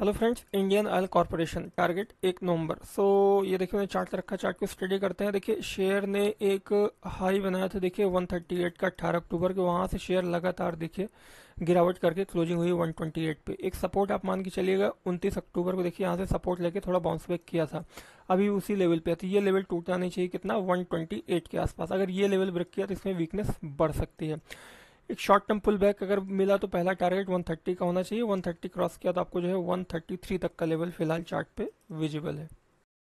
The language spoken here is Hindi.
Hello friends Indian oil corporation target एक नवंबर। सो so, ये देखिए मैंने चार्ट रखा चार्ट को स्टडी करते हैं। देखिए शेयर ने एक हाई बनाया था देखिए 138 का 18 अक्टूबर के वहाँ से शेयर लगातार देखिए गिरावट करके क्लोजिंग हुई 128 पे। एक सपोर्ट आप मान के चलिएगा 29 अक्टूबर को देखिए यहाँ से सपोर्ट लेके थोड़ा बाउंस बैक किया था। अभी उसी लेवल पे तो ये लेवल टूटना नहीं चाहिए कितना? 128 के आसपास। अगर ये लेवल ब्रेक किया तो इसमें वीकनेस बढ़ सकती है। एक शॉर्ट टर्म पुल बैक अगर मिला तो पहला टारगेट 130 का होना चाहिए। 130 क्रॉस किया तो आपको जो है 133 तक का लेवल फ़िलहाल चार्ट पे विजिबल है।